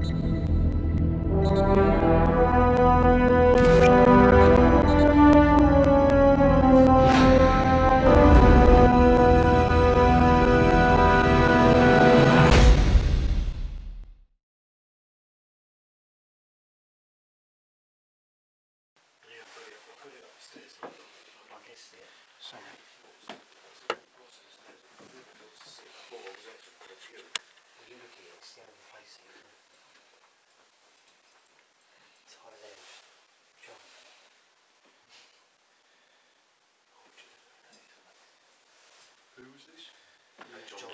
Who was this?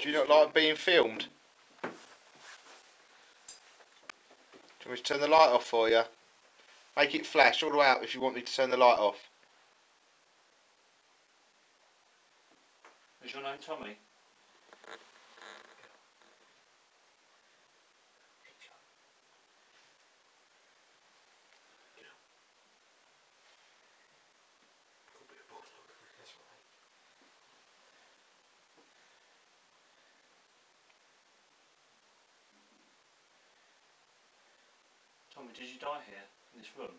Do you not like being filmed? Do you want me to turn the light off for you? Make it flash all the way out if you want me to turn the light off. Is your name Tommy? Tommy, did you die here in this room?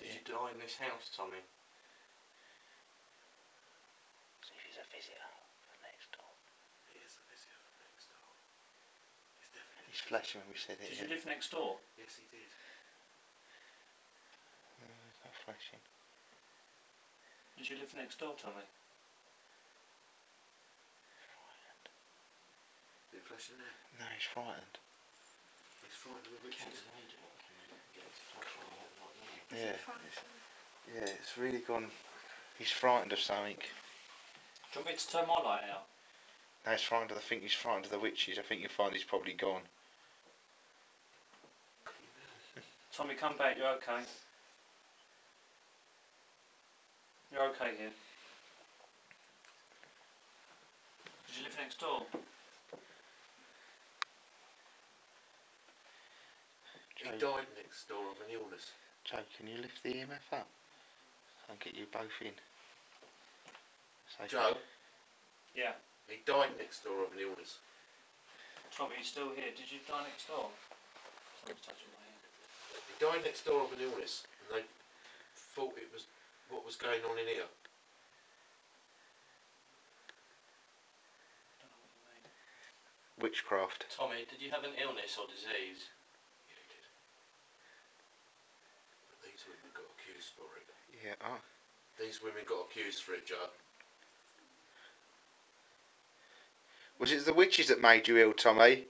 Did you die in this house, Tommy? See if he's a visitor next door. He is the visitor from next door. He's definitely. He's flashing when we said it. Did you yeah. live next door? Yes, he did. No, he's not flashing. Did you live next door, Tommy? Been flashing there. No, he's frightened. He's frightened of the witches. Yeah. Yeah, it's really gone. He's frightened of something. Do you want me to turn my light out? No, he's frightened of. I think he's frightened of the witches. I think you'll find he's probably gone. Tommy, come back, you're okay. You're okay here. Did you live next door? He Joe, died next door of an illness. Joe, can you lift the EMF up? I'll get you both in. So Joe, Yeah. he died next door of an illness. Tommy, you still here? Did you die next door? Someone's touching my hand. He died next door of an illness, and they thought it was what was going on in here. Don't know what you mean. Witchcraft. Tommy, did you have an illness or disease? Yeah, he did. But these women got accused for it. Yeah. Oh. These women got accused for it, Joe. Was it the witches that made you ill, Tommy?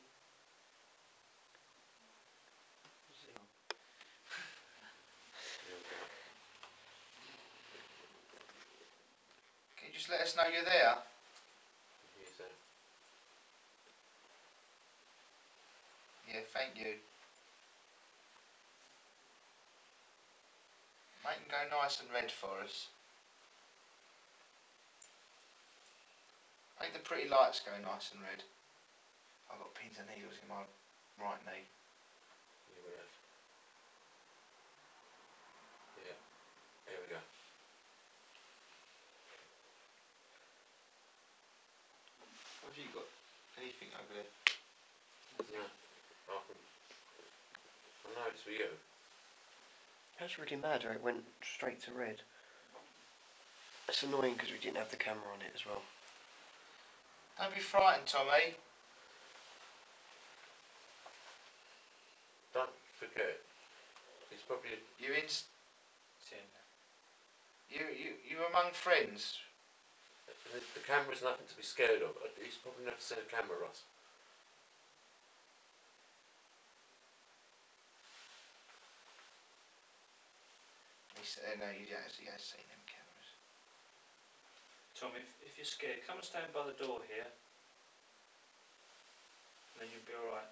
Can you just let us know you're there. Yeah, thank you. Make them go nice and red for us. Make the pretty lights go nice and red. I've got pins and needles in my right knee. Here we have. Yeah. Here we go. Have you got anything over there? No. I can. I know it's for you. That's really mad how it went straight to red. It's annoying because we didn't have the camera on it as well. Don't be frightened, Tommy. Don't forget. It's probably You're in. Tin. You you you're among friends. the, the camera's nothing to be scared of. He's probably never seen a camera, Russ. He uh, said, no, he has, he has seen them cameras. Tommy, if, if you're scared, come and stand by the door here. Then you'll be alright.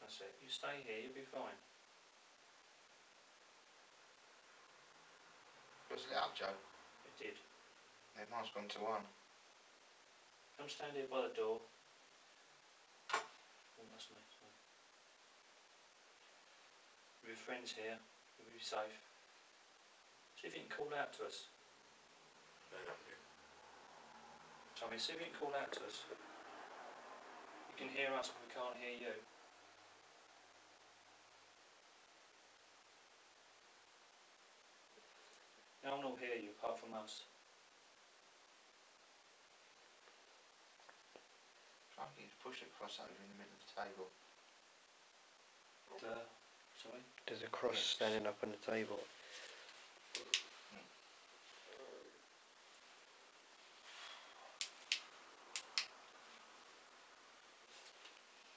That's it. You stay here, you'll be fine. Was it up, Joe? It did. Yeah, mine's gone to one. Come stand here by the door. Oh, that's me. sorry. With your friends here, you'll be safe. See if you can call out to us. Tommy, see if you can call out to us. You can hear us, but we can't hear you. No one will hear you apart from us. Try and to push it across over in the middle of the table. Uh, sorry? There's a cross standing up on the table.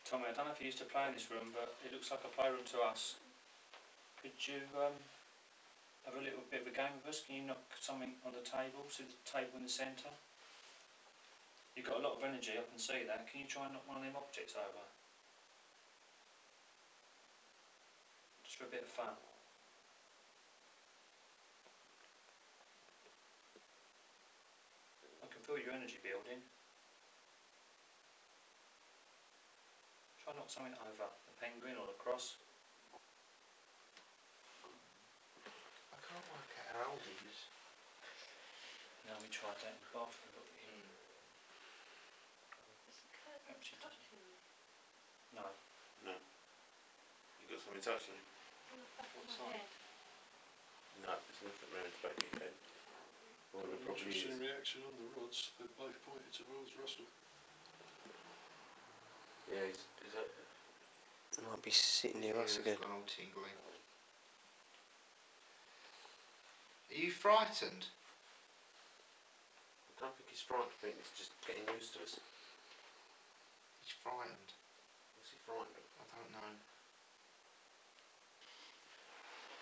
Tommy, I don't know if you used to play in this room, but it looks like a playroom to us. Could you um, have a little bit of a game with us? Can you knock something on the table? See the table in the centre? You've got a lot of energy, I can see that. Can you try and knock one of them objects over? Just for a bit of fun. I can feel your energy building. Try and knock something over. The penguin or the cross. I can't work out how old he is. No, we tried that in the bathroom, but we hmm. perhaps you did. No. You got something touching? What side? No, there's nothing round the back of your head. Well, there probably Interesting is. reaction on the rods. they're both pointed towards Russell. Yeah, is, is that? It might be sitting near us Ears again. gone all tingly. Are you frightened? I don't think he's frightened. I think he's just getting used to us. He's frightened. What's he frightened of? I don't know.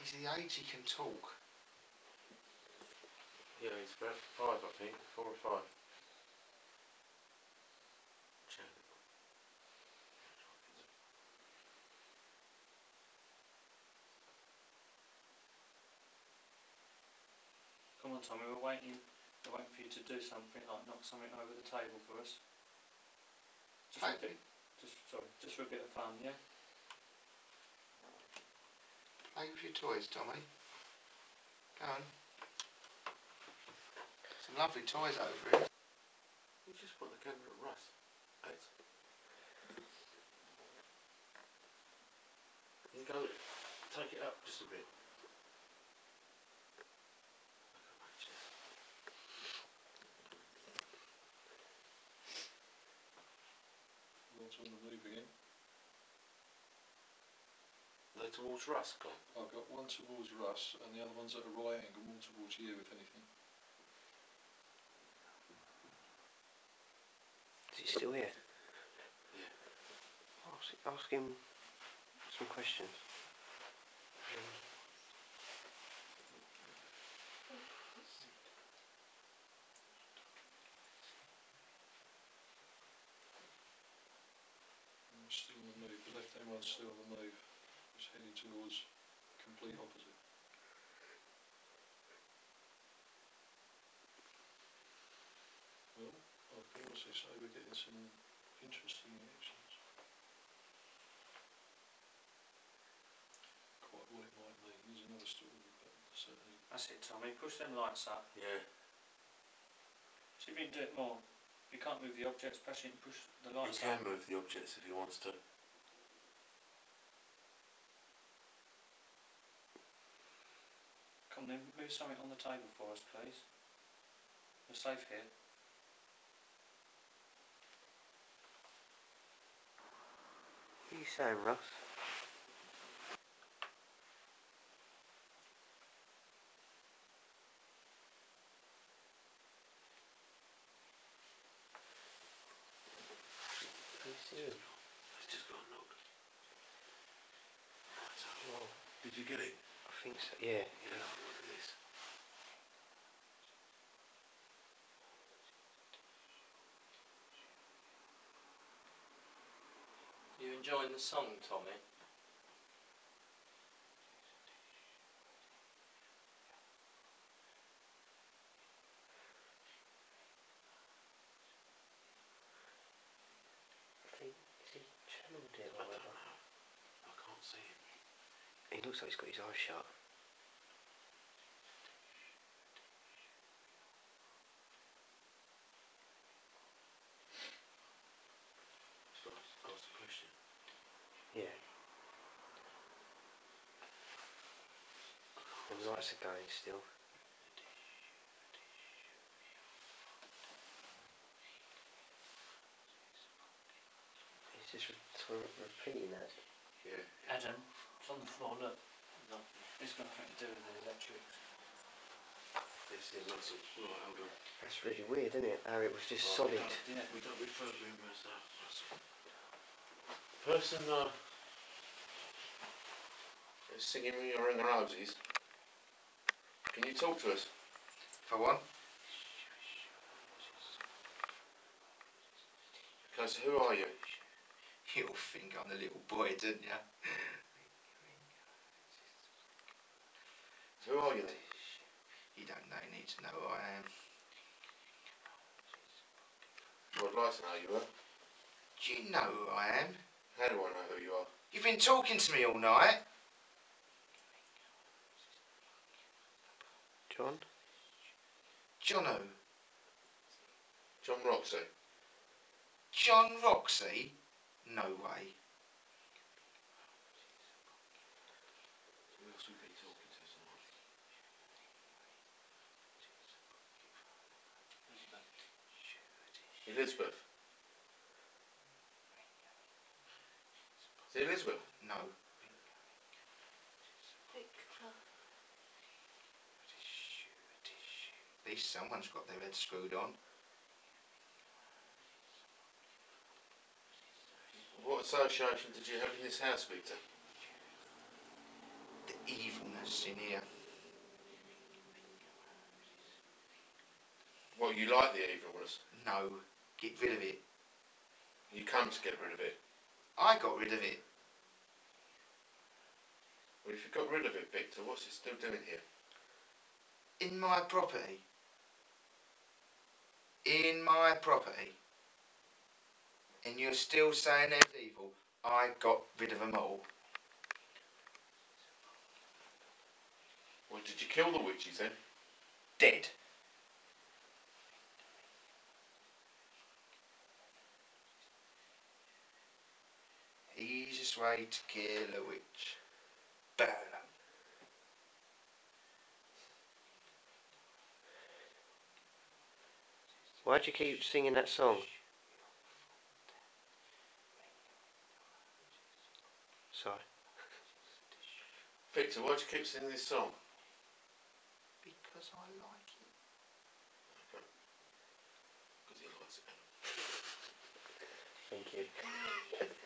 He's the age he can talk. Yeah, he's about five, I think. Four or five. Come on, Tommy, we're waiting. We're waiting for you to do something, like knock something over the table for us. Just for a bit, just sorry, just for a bit of fun, yeah. Play with your toys, Tommy. Go on. Some lovely toys over here. You just put the camera at Russ. Eight. You go, take it up just a bit. One's on the move again. They towards Russ, gone. I've got one towards Russ and the other one's at a right angle, more towards you if anything. Is he still here? Yeah. Ask, ask him some questions. And it's still on the move. The left hand one's still on the move. It's heading towards complete opposite. Well, I can also say we're getting some interesting reactions. Quite what it might mean is another story, but certainly That's it, Tommy. Push them lights up. Yeah. See if you can do it more. You can't move the objects, press it and push the He lights can up. move the objects if he wants to. Come then, move something on the table for us, please. We're safe here. What are you saying, Russ? Are you just got a knock. Right, so, well, did you get it? I think so, yeah. You enjoying the song, Tommy? I think, is he channeled it or whatever? I can't see him. He looks like he's got his eyes shut. Yeah. The lights are going still. He's just re repeating that. Yeah. Adam, on the floor, look. It's got nothing to do with the electrics. It's in muscle. Right, hold on. That's really weird, isn't it? How it was just Oh, solid. Yeah. We don't refer to him as that. Russell. Person uh, is singing Ring a Ring of Roses. Can you talk to us? For one, Okay, so who are you? you'll think I'm the little boy, didn't you? Who are you then? You don't know, need to know who I am. Well, I'd like to know who you are. Do you know who I am? How do I know who you are? You've been talking to me all night. John? Jono. John Roxy. John Roxy? No way. Who else we been talking to tonight? Elizabeth. Is it Elizabeth? No. At least someone's got their head screwed on. What association did you have in this house, Victor? The evilness in here. What, you like the evilness? No. Get rid of it. You come to get rid of it. I got rid of it. Well, if you got rid of it, Victor, what's it still doing here? In my property. In my property. And you're still saying there's evil. I got rid of them all. Well, did you kill the witches then? Easiest way to kill a witch. Burn 'em. Why do you keep singing that song? Sorry. Victor, why do you keep singing this song? Because I like it. Because he likes it. Thank you.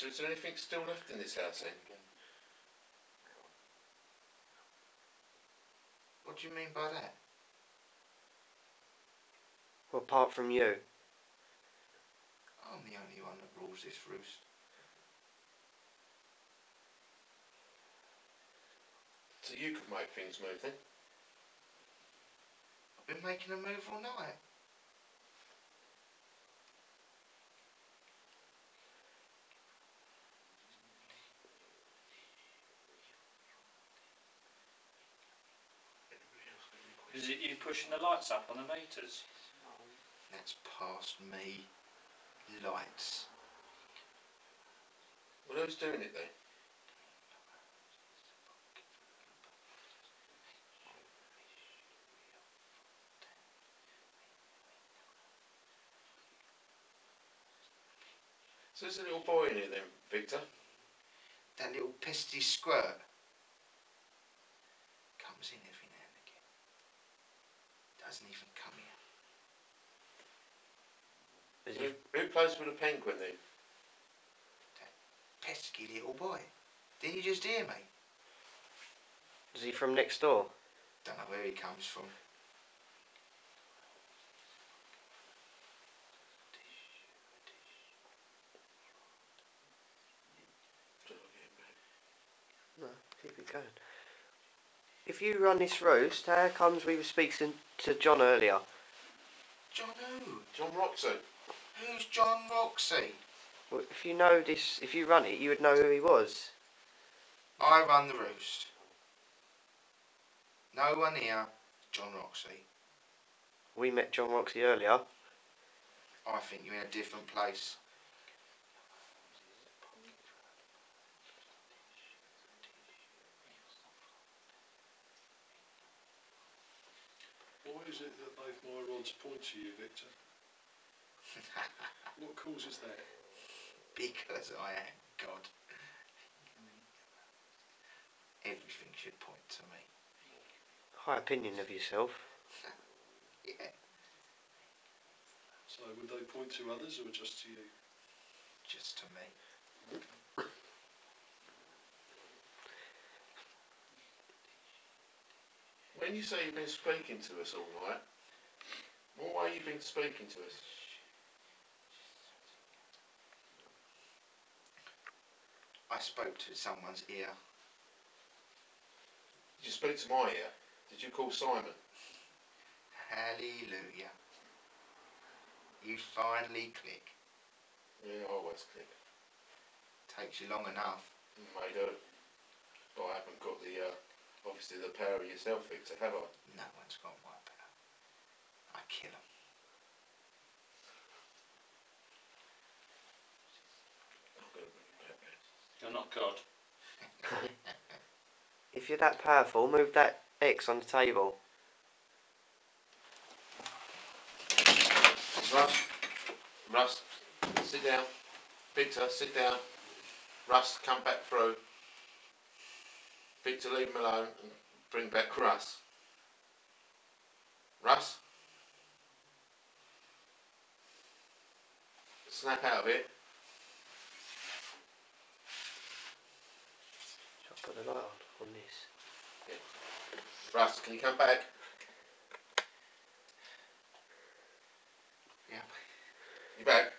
Victor, is there anything still left in this house then? What do you mean by that? Well, apart from you. I'm the only one that rules this roost. So you could make things move then? I've been making a move all night. Is it you pushing the lights up on the meters? That's past me. Lights. Well, who's doing it then? So there's a little boy in here then, Victor? That little pesty squirt comes in every now and again. Doesn't even come here. Who, who plays with a penguin then? That Pesky little boy. Didn't you just hear me? is he from next door? Don't know where he comes from. No, keep it going. If you run this roast, how comes we were speaking to John earlier? John who? John Roxy. Who's John Roxy? Well, if you know this, if you run it, you would know who he was. I run the roost. No one here, John Roxy. We met John Roxy earlier. I think you're in a different place. Why is it that both my rods point to you, Victor? What causes that? because I am God. Everything should point to me. High opinion of yourself. Yeah, So would they point to others or just to you? just to me. When you say you've been speaking to us all night, what way you been speaking to us? I spoke to someone's ear. Did you speak to my ear? Did you call Simon? Hallelujah. You finally click. Yeah, I always click. Takes you long enough. May do. But I haven't got the, uh, obviously the power of yourself, Victor, have I? No one's got my power. I kill 'em. I'm gonna bring it back then. You're not God. If you're that powerful, move that X on the table. Russ, Russ, sit down. Victor, sit down. Russ, come back through. Victor, leave him alone and bring back Russ. Russ? Snap out of it. Shall I put the light on, on this? Yeah. Russ, can you come back? Yeah. You back?